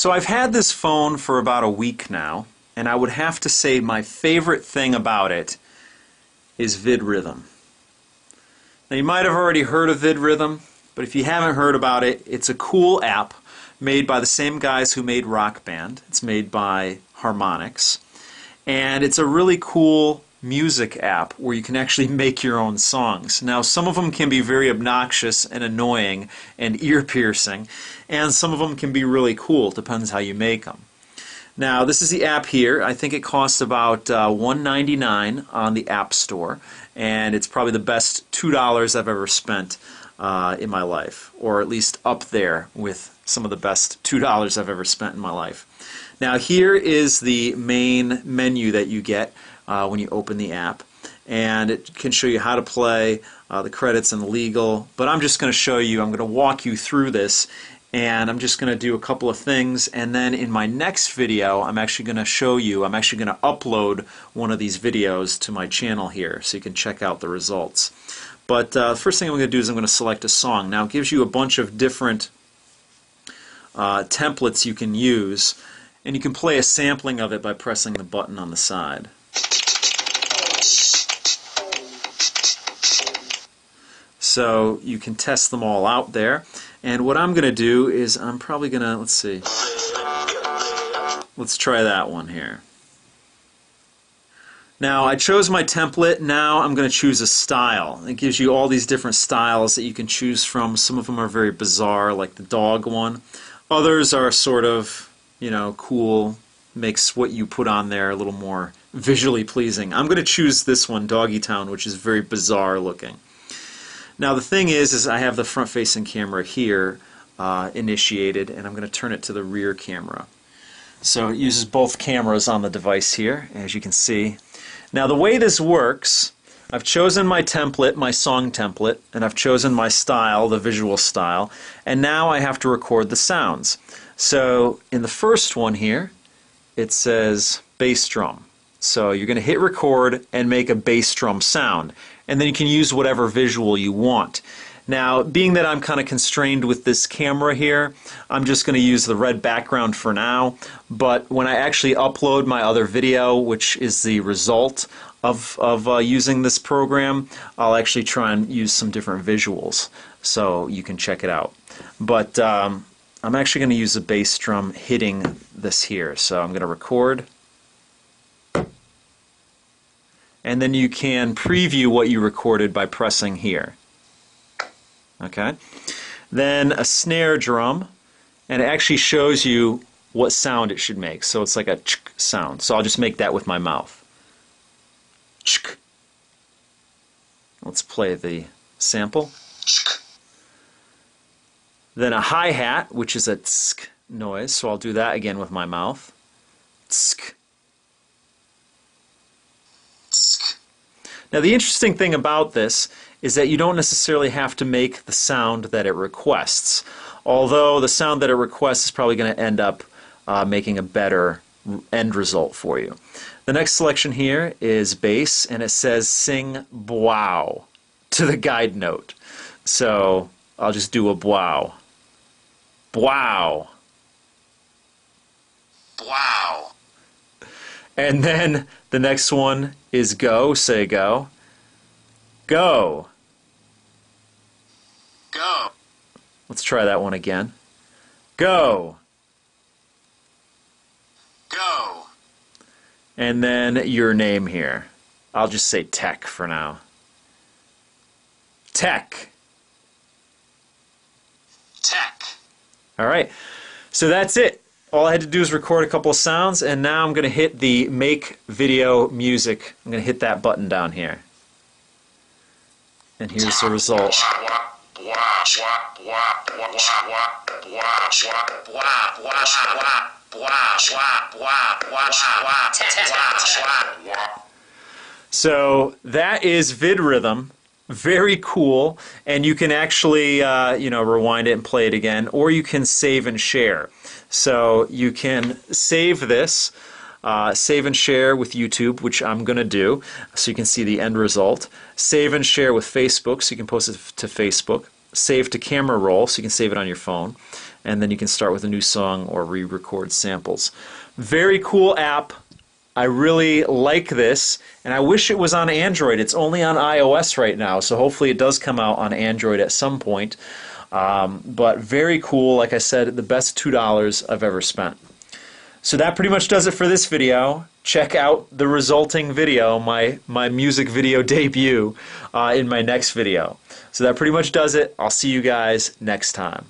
So I've had this phone for about a week now, and I would have to say my favorite thing about it is VidRhythm. Now you might have already heard of VidRhythm, but if you haven't heard about it, it's a cool app made by the same guys who made Rock Band. It's made by Harmonix. And it's a really cool music app where you can actually make your own songs. Now, some of them can be very obnoxious and annoying and ear piercing, and some of them can be really cool. Depends how you make them. Now, this is the app here. I think it costs about uh, $1.99 on the App Store, and it's probably the best $2 I've ever spent uh, in my life, or at least up there with some of the best $2 I've ever spent in my life. Now, here is the main menu that you get uh, when you open the app. And it can show you how to play, uh, the credits and the legal. But I'm just going to show you, I'm going to walk you through this. And I'm just going to do a couple of things. And then in my next video, I'm actually going to show you, I'm actually going to upload one of these videos to my channel here so you can check out the results. But uh, the first thing I'm going to do is I'm going to select a song. Now it gives you a bunch of different uh, templates you can use. And you can play a sampling of it by pressing the button on the side. So you can test them all out there. And what I'm going to do is I'm probably going to, let's see, let's try that one here. Now I chose my template, now I'm going to choose a style. It gives you all these different styles that you can choose from. Some of them are very bizarre, like the dog one. Others are sort of, you know, cool, makes what you put on there a little more visually pleasing. I'm going to choose this one, Doggy Town, which is very bizarre looking. Now the thing is, is I have the front-facing camera here uh, initiated, and I'm going to turn it to the rear camera. So it uses both cameras on the device here, as you can see. Now the way this works, I've chosen my template, my song template, and I've chosen my style, the visual style, and now I have to record the sounds. So in the first one here, it says bass drum. So you're going to hit record and make a bass drum sound. And then you can use whatever visual you want. Now, being that I'm kind of constrained with this camera here, I'm just going to use the red background for now. But when I actually upload my other video, which is the result of, of uh, using this program, I'll actually try and use some different visuals so you can check it out. But um, I'm actually going to use a bass drum hitting this here. So I'm going to record and then you can preview what you recorded by pressing here. Okay? Then a snare drum, and it actually shows you what sound it should make. So it's like a ch sound. So I'll just make that with my mouth. Ch Let's play the sample. Then a hi-hat, which is a tsk noise. So I'll do that again with my mouth. Tsk. Now the interesting thing about this is that you don't necessarily have to make the sound that it requests. Although the sound that it requests is probably going to end up uh, making a better end result for you. The next selection here is bass and it says sing wow to the guide note. So I'll just do a wow. Wow. Wow. And then the next one is go, say go. Go. Go. Let's try that one again. Go. Go. And then your name here. I'll just say tech for now. Tech. Tech. All right. So that's it. All I had to do is record a couple of sounds, and now I'm going to hit the Make Video Music. I'm going to hit that button down here. And here's the result. So that is VidRhythm. Very cool, and you can actually, uh, you know, rewind it and play it again, or you can save and share. So you can save this, uh, save and share with YouTube, which I'm going to do, so you can see the end result. Save and share with Facebook, so you can post it to Facebook. Save to camera roll, so you can save it on your phone. and then you can start with a new song or re-record samples. Very cool app. I really like this, and I wish it was on Android. It's only on iOS right now, so hopefully it does come out on Android at some point. Um, but very cool. Like I said, the best two dollars I've ever spent. So that pretty much does it for this video. Check out the resulting video, my my music video debut, uh, in my next video. So that pretty much does it. I'll see you guys next time.